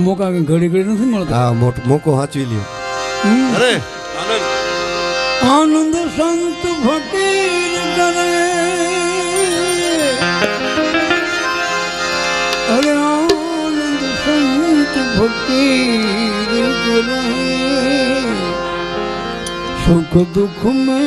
હા મોકા ઘડી ઘડી નથી મળતા? હા મોટ મોકો સાચવી લ્યો. અરે આનંદ આનંદ સંત ફકીર કરે. અરે આનંદ સંત ફકીર કરે. સુખ દુઃખ મેં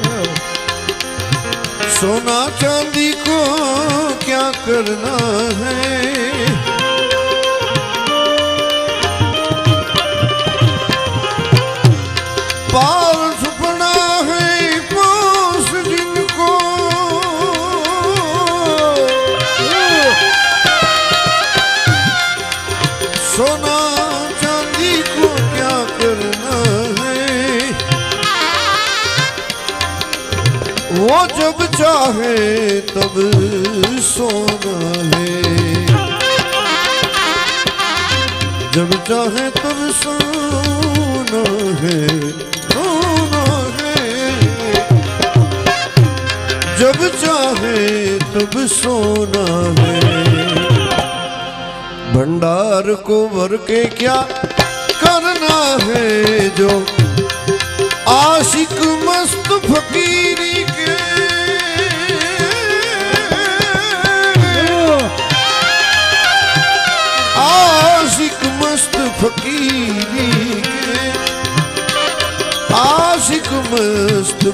सोना चांदी को क्या करना है? जब चाहे तब सोना है जब चाहे तब सोना है सोना है जब चाहे तब सोना है भंडार को भर के क्या करना है जो आशिक मस्त फकीरी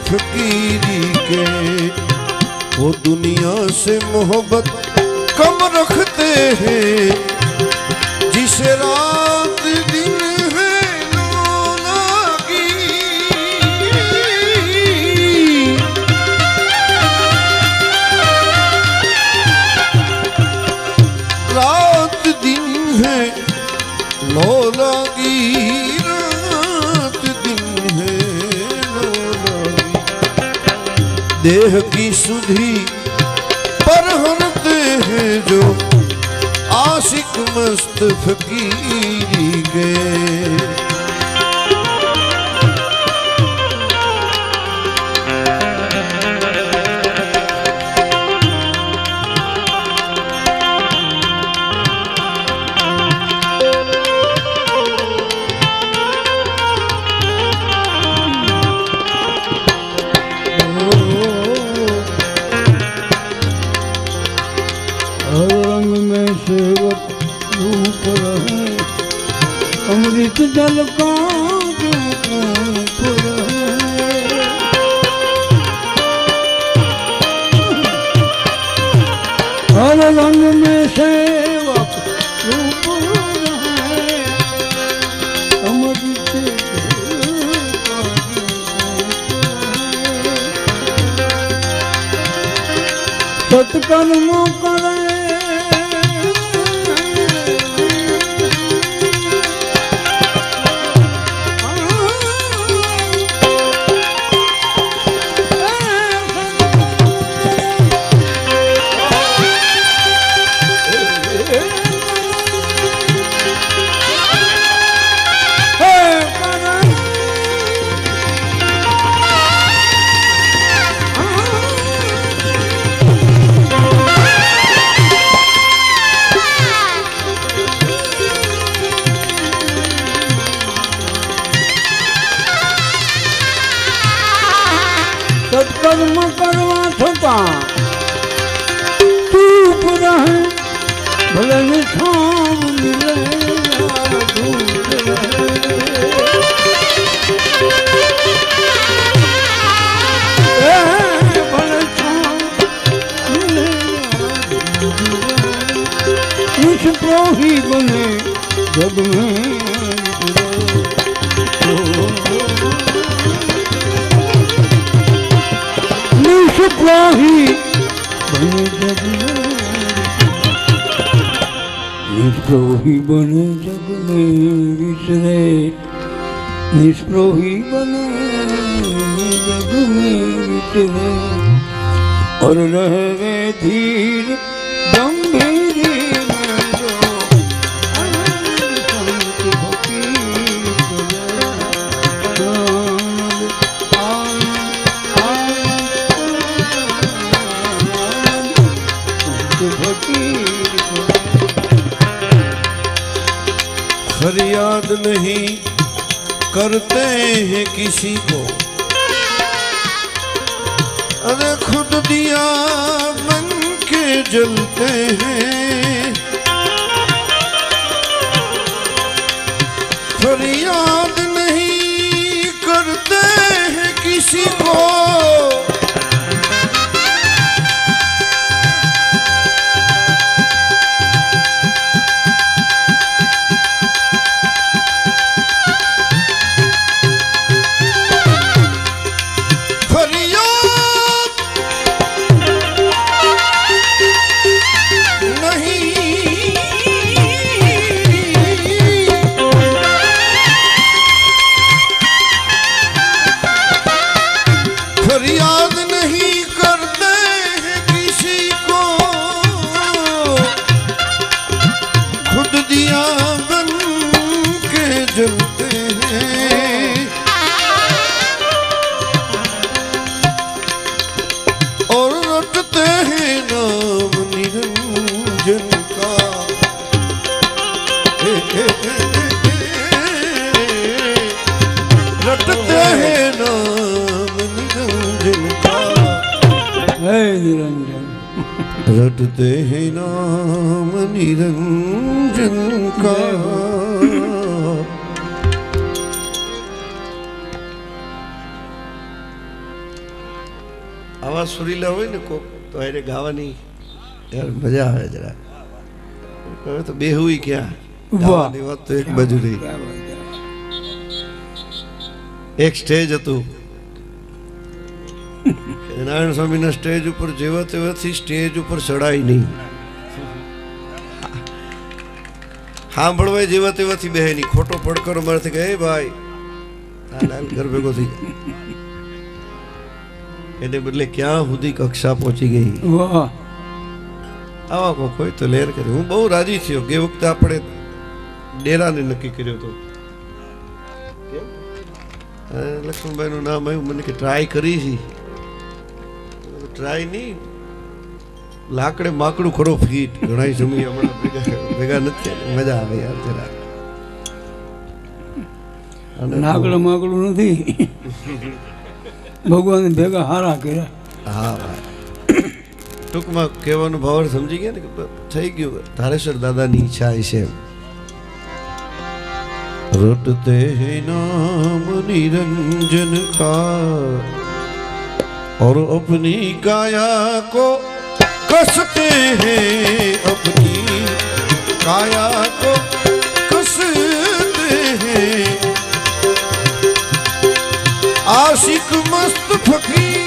फकीरी के वो दुनिया से मोहब्बत कम रखते हैं जिसे रात देह की सुधी पर हम हैं जो आशिक मस्त फकीरी जल का સત્કર્મ કરવા છતાં ચૂપ રહે ભલે ને છામ મિલે. યા ધૂપ पाही निष्प्रोही बने जग में विसरे निष्प्रोही बने जग में विसरे और रहे धीर अरे खुद दिया बन के जलते हैं। फरियाद नहीं करते हैं किसी को। હે નિરંજન. રટતે હે નામ નિરંજન કા. આવા સુરીલા હોય ને કોક તો એને ગાવાની યાર મજા આવે જરા. હવે તો બેહુઈ ક્યાં વાત તો એક બાજુ રહી. એક સ્ટેજ હતું. નારાયણ સ્વામીના સ્ટેજ ઉપર જેવા તેવાથી સ્ટેજ ઉપર ચડાય નહીં. સાંભળવાય જેવા તેવાથી બે નહીં. ખોટો પડકારો મારાથી કહે ભાઈ આ લાલ ઘર ભેગો થઈ જાય એને બદલે ક્યાં સુધી કક્ષા પહોંચી ગઈ? વાહ. આવા કોક હોય તો લેર કરી. હું બહુ રાજી થયો. ગે વખતે આપણે ડેરાને નક્કી કર્યો હતો. લક્ષ્મણભાઈનું નામ આવ્યું. મને કે ટ્રાય કરી છે. ટ્રાય નહીં. લાકડે માકડું ખરો ફીટ. ઘણા જમી હમણાં ભેગા નથી મજા આવે યાર જરા. લાકડું માકડું નથી. ભગવાન ભેગા હારા કર્યા. હા ભાઈ ટૂંકમાં કહેવાનું ભાવ સમજી ગયા ને કે થઈ ગયું. ધારેશ્વર દાદાની ઈચ્છા છે રટતે નામ નિરંજન ખા और अपनी काया को कसते हैं अपनी काया को कसते हैं। आशिक मस्त फकीर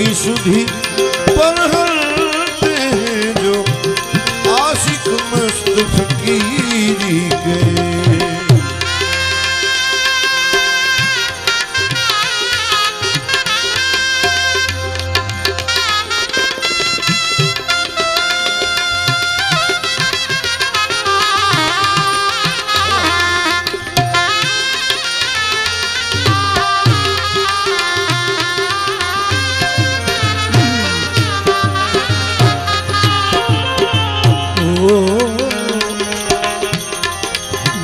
की सुधि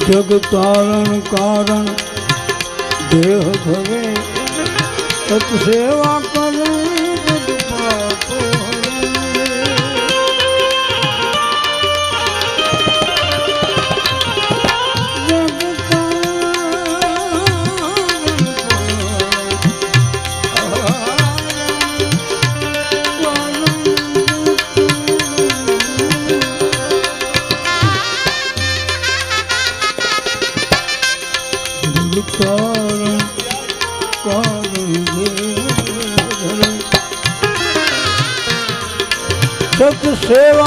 जग तारण कारण देह धवे सत सेवा कर। सेवा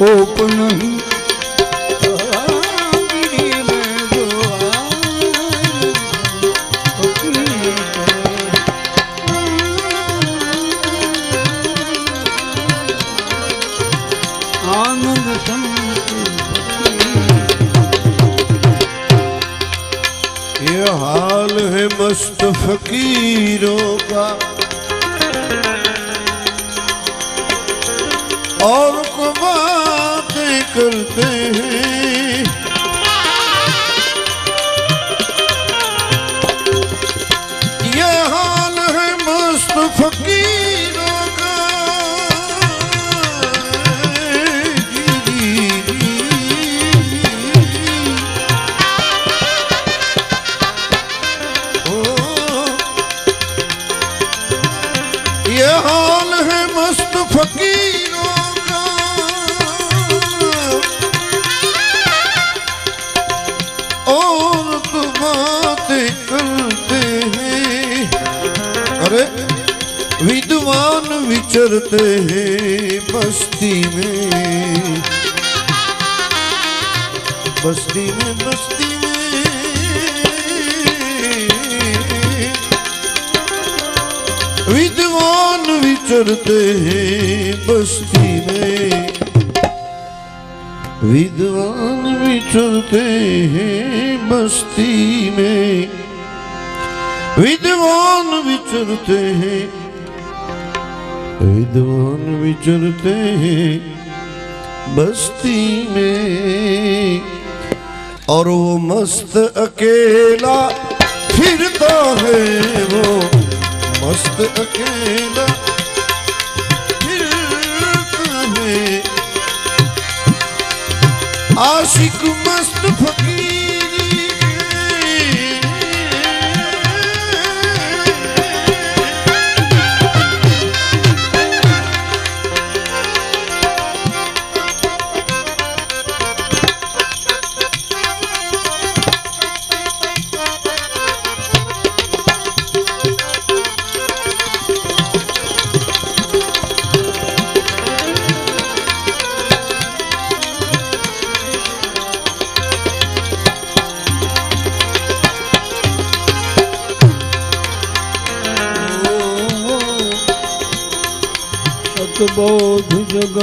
open विद्वान विचरते हैं बस्ती में। विद्वान विचरते हैं। विद्वान विचरते हैं बस्ती में। और वो मस्त अकेला फिरता है वो। मस्त अकेला आशिक मस्त फकीर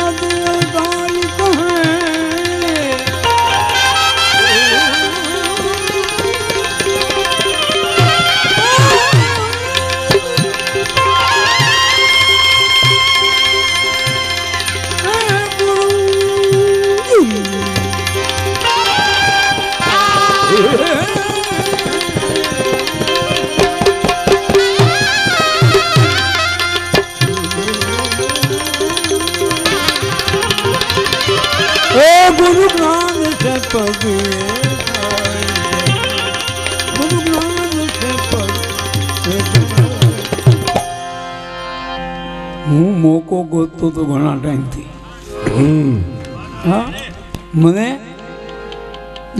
I don't know.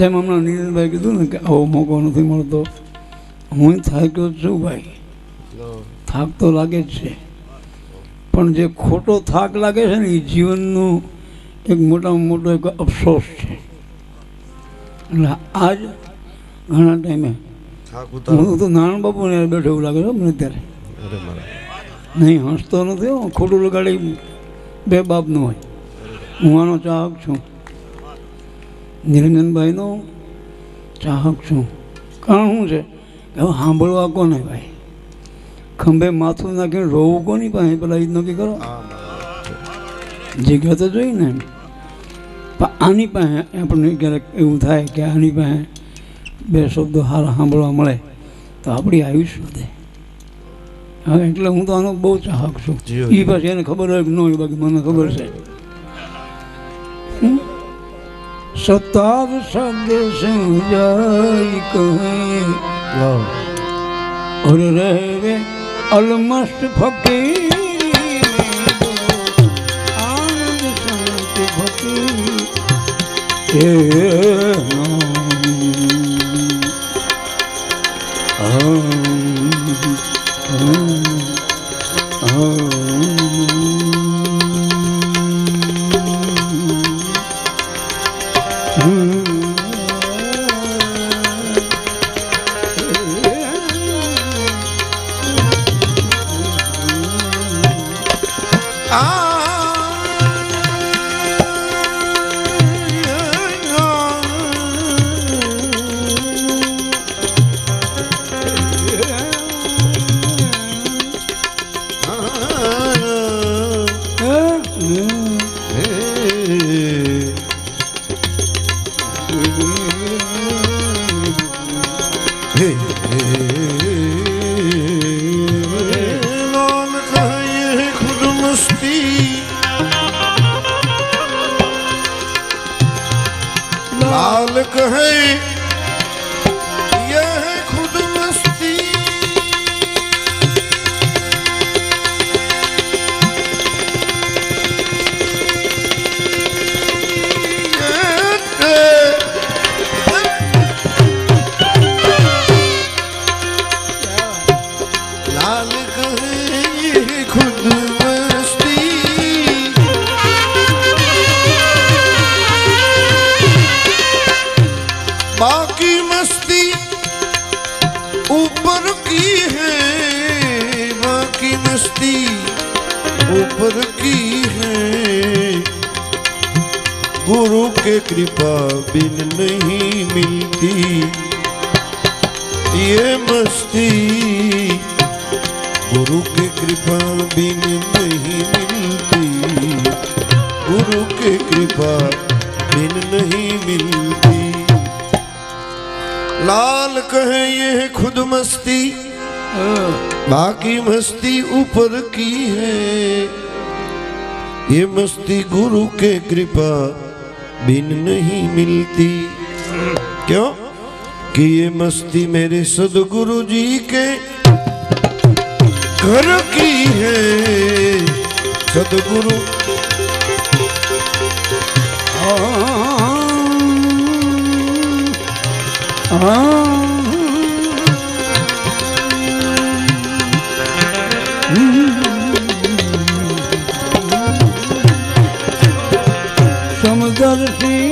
જેમ હમણાં નીરજભાઈ કીધું ને કે આવો મોકો નથી મળતો. હું થાક્યો છું ભાઈ. થાક તો લાગે જ છે. પણ જે ખોટો થાક લાગે છે ને એ જીવનનું એક મોટામાં મોટો એક અફસોસ છે. એટલે આજ ઘણા ટાઈમે હું તો નારાયણ બાપુ ને બેઠો એવું લાગે છે મને અત્યારે. નહીં હસતો નથી ખોટું લગાડી બે બાપનું હોય. હું આનો ચાહક છું. નિરંજનભાઈનો ચાહક છું. કારણ શું છે કે હવે સાંભળવા કોને ભાઈ? ખંભે માથું નાખીને રોવું કોની પાસે? પેલા એ જ નક્કી કરો. જગ્યા તો જોઈ ને પણ આની પાસે આપણને ક્યારેક એવું થાય કે આની પાસે બે શબ્દો સારા સાંભળવા મળે તો આપણી આયુષ્ય વધે. હા એટલે હું તો આનો બહુ ચાહક છું. એ પછી એને ખબર હોય કે ન હોય બાકી મને ખબર છે. સતાર સંગે સંજાય કહે ઓર રહે રે અલમસ્ત ફકીર. આનંદ સંત ફકીર. के कृपा बिन नहीं मिलती। ये मस्ती गुरु के कृपा बिन नहीं मिलती। गुरु के कृपा बिन नहीं मिलती। लाल कहे ये खुद मस्ती, बाकी मस्ती ऊपर की है। ये मस्ती गुरु के कृपा बिन नहीं मिलती। क्यों? कि ये मस्ती मेरे सदगुरु जी के घर की है। सदगुरु। आ, आ, आ your feet.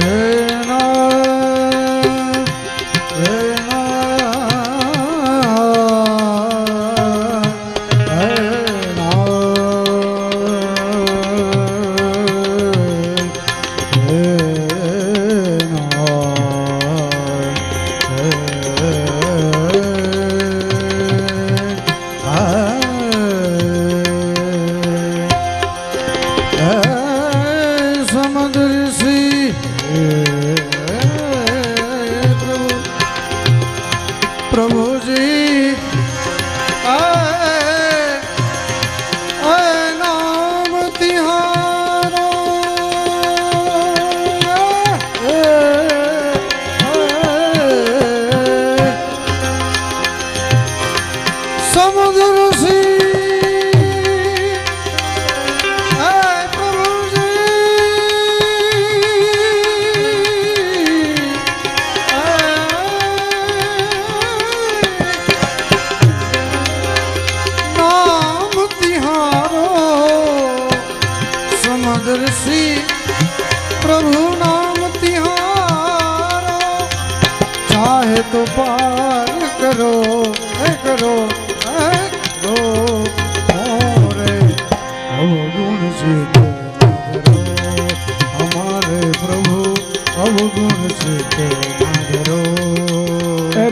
Hey.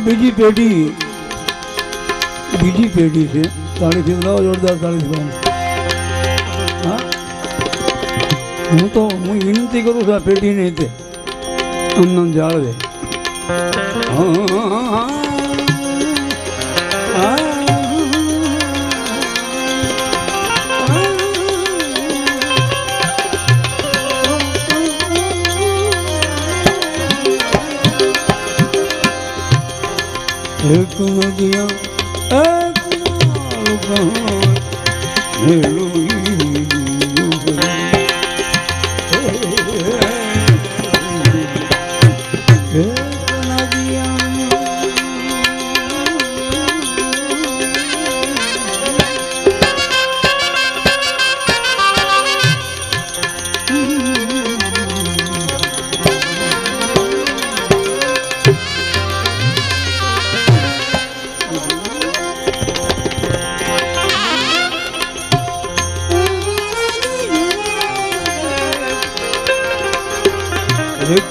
બીજી પેઢી બીજી પેઢી છે. તાળીથી લાવો જોરદાર તાળીથી લાવો હા? હું તો, હું વિનંતી કરું છું આ પેઢીને તે અમને જાળવે. એક એક નાળ એક નદિયા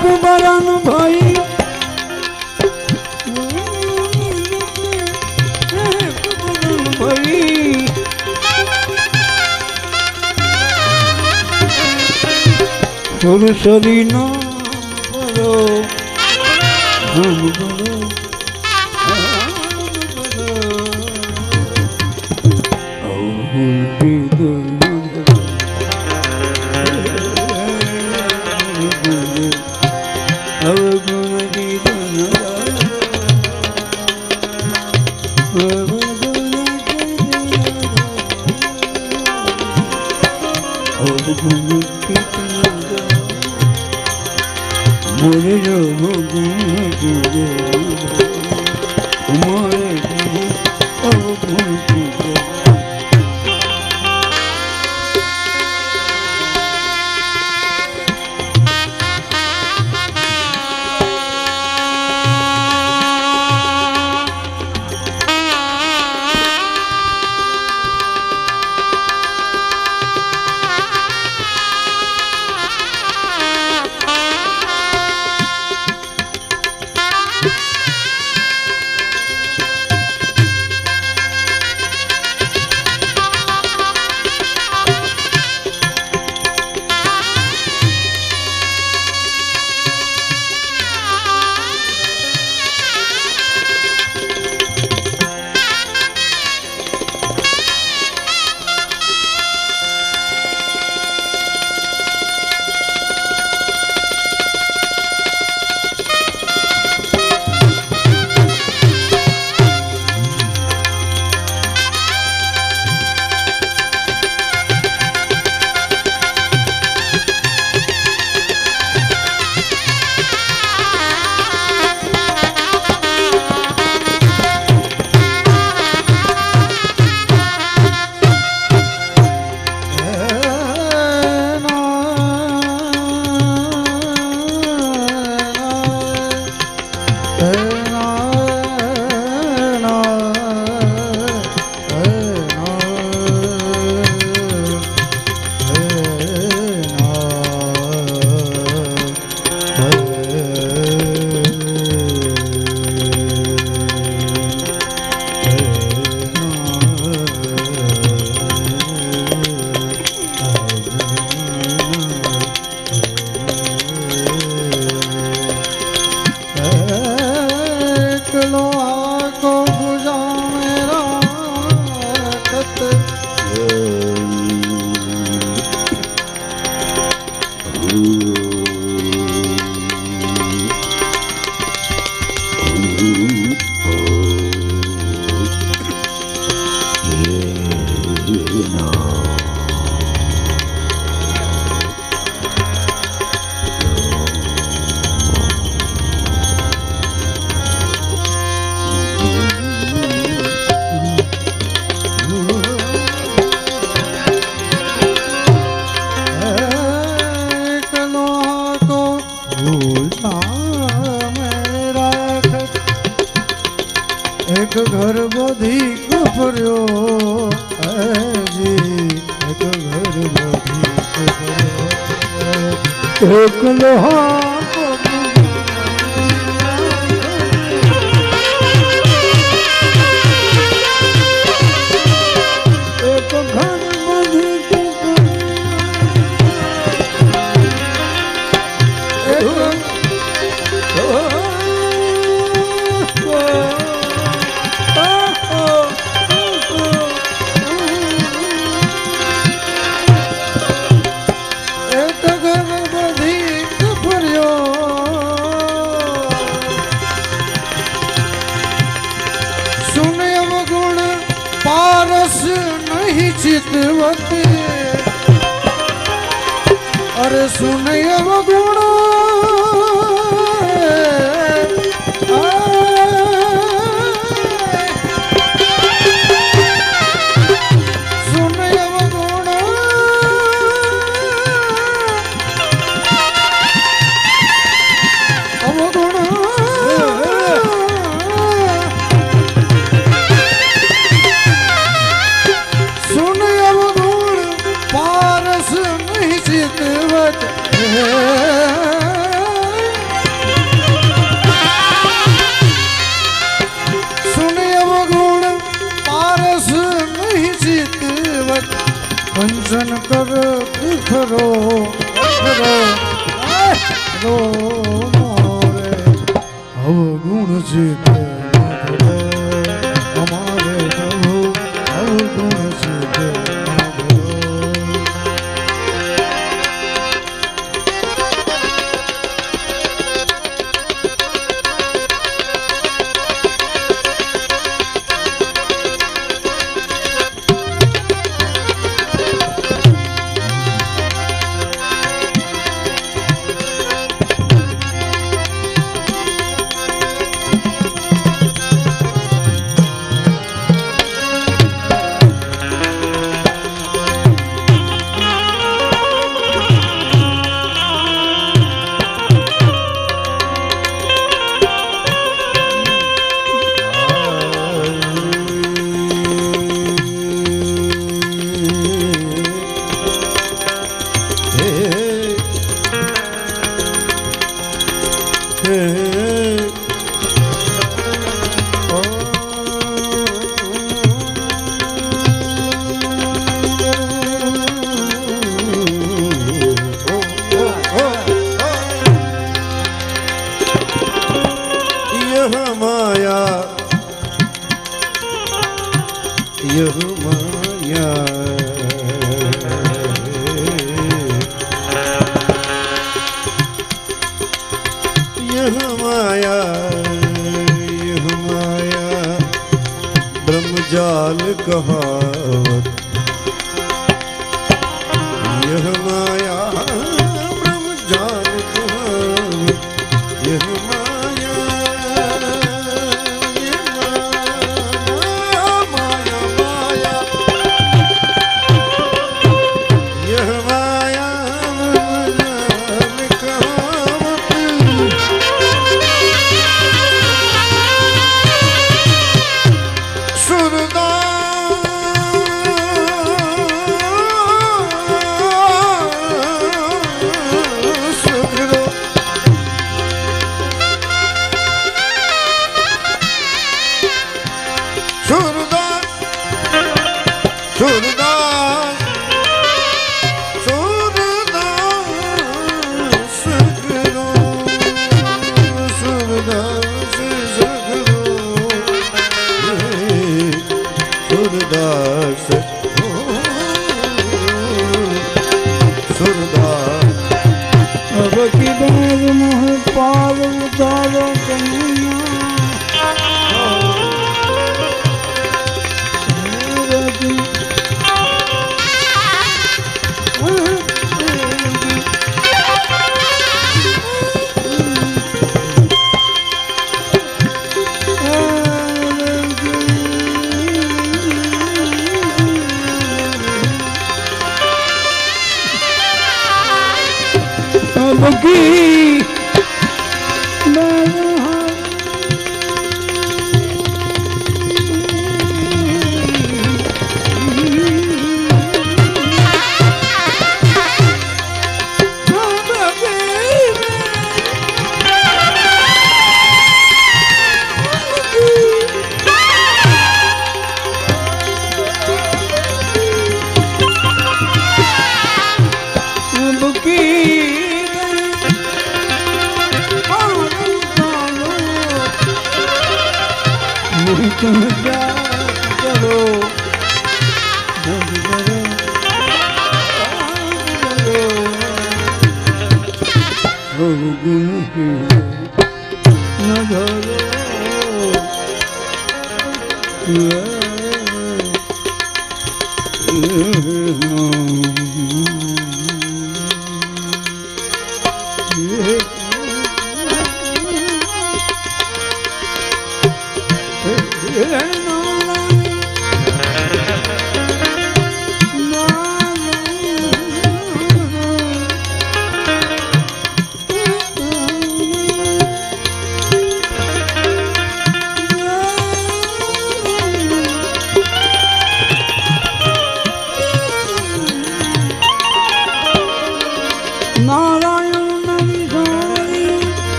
કુબરાનું ભાઈ. પુરુષરી નો બરો હમ બરો रोक लो हाँ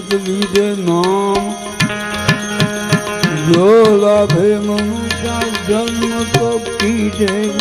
सत नाम। जो लाभे मनुष्य जन्म तो कीजे